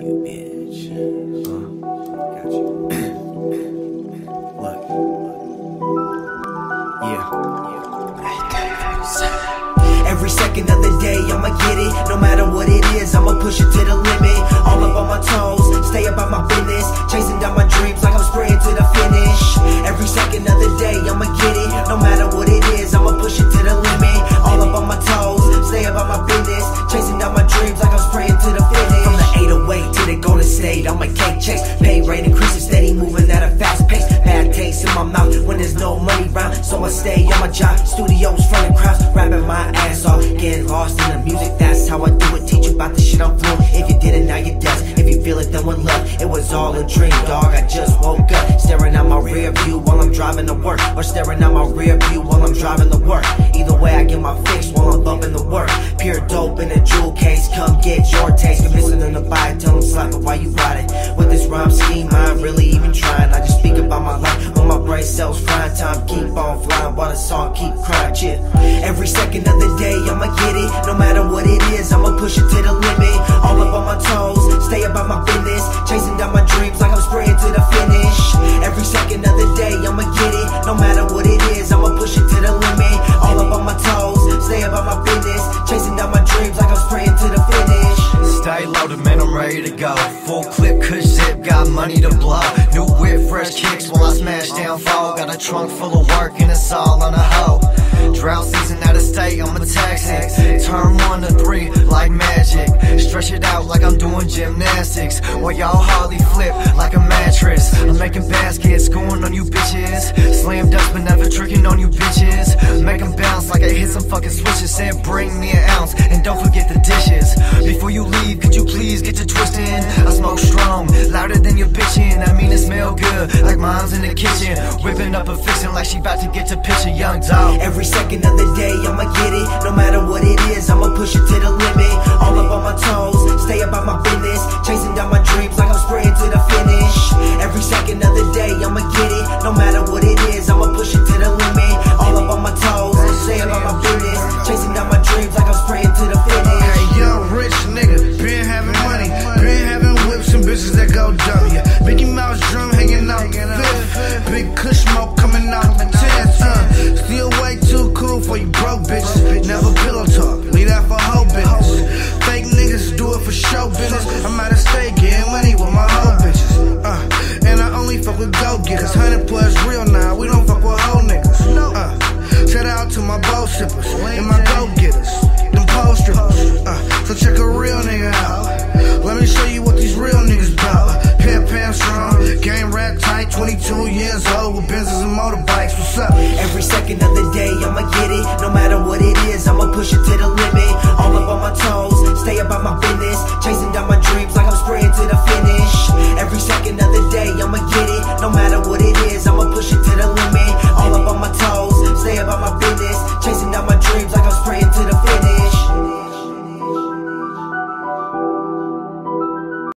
You bitch. Uh, got you. Look. Yeah. Every second of the day, I'ma get it. No matter what it is, I'ma push it to the stay on my job, studios, front of crowds, rapping my ass off. Getting lost in the music, that's how I do it. Teach you about the shit I'm fluent. If you didn't, now you're dead. If you feel it, then one love. It was all a dream, dog. I just woke up, staring out my rear view while I'm driving to work, or staring out my rear view while I'm driving to work. Either way, I get my fix while I'm bumping the work. Pure dope in a jewel case, come get your taste. Time keep on flying while the song keep crying. Shit. Every second of the day, I'ma get it. No matter what it is, I'ma push it to the limit. All up on my toes, stay about my business. Chasing down my dreams like I'm spraying to the finish. Every second of the day, I'ma get it. No matter what it is, I'ma push it to the limit. All up on my toes, stay about my business. Chasing down my dreams like I'm spraying to the finish. Stay loaded, man, I'm ready to go. Full clip, got money to blow. New whip, fresh kicks while I smash down fall. Got a trunk full of work and it's all on a hoe. Drought season out of state, I'm a taxi. Turn one to three like magic. Stretch it out like I'm doing gymnastics. While y'all hardly flip like a mattress. I'm making baskets, going on you bitches. Slam dust, but never tricking on you bitches. Make 'em bounce like I hit some fucking switches. Said bring me an ounce and don't forget the dishes. Before you leave, your bitchin'. I mean, it smell good, like mom's in the kitchen. Whipping up a fixin' like she about to get to pitch a young dog. Every second of the day, I'ma get it. No matter what it is, I'ma push it to the limit. cool for you broke bitches. Never pillow talk, leave that for hoe bitches. Fake niggas do it for show business. I'm out of state getting money with my hoe bitches. Uh, and I only fuck with go getters. Hundred plus real now, we don't fuck with hoe niggas. Uh, shout out to my bow sippers and my go getters. Them pole strippers. Uh, so check a real nigga out. Let me show you what these real niggas bout. years old with business and motorbikes. What's up? Every second of the day, I'ma get it. No matter what it is, I'ma push it to the limit.